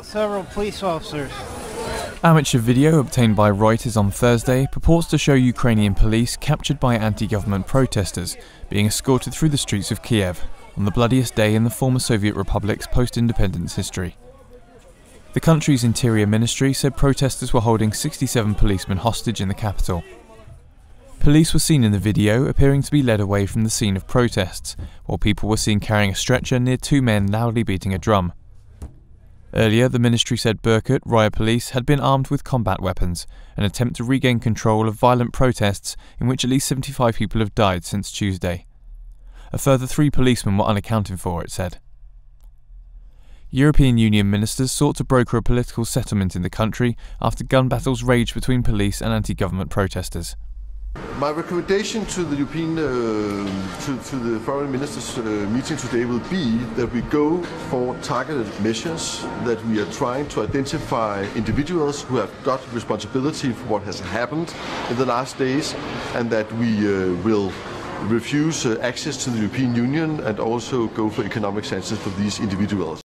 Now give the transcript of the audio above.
Several police officers. Amateur video obtained by Reuters on Thursday purports to show Ukrainian police captured by anti government protesters being escorted through the streets of Kiev on the bloodiest day in the former Soviet Republic's post independence history. The country's Interior Ministry said protesters were holding 67 policemen hostage in the capital. Police were seen in the video appearing to be led away from the scene of protests, while people were seen carrying a stretcher near two men loudly beating a drum. Earlier, the ministry said Berkut riot police had been armed with combat weapons, an attempt to regain control of violent protests in which at least 75 people have died since Tuesday. A further three policemen were unaccounted for, it said. European Union ministers sought to broker a political settlement in the country after gun battles raged between police and anti government protesters. My recommendation to the European, uh, to, to, the foreign ministers uh, meeting today will be that we go for targeted measures, that we are trying to identify individuals who have got responsibility for what has happened in the last days, and that we uh, will refuse uh, access to the European Union and also go for economic sanctions for these individuals.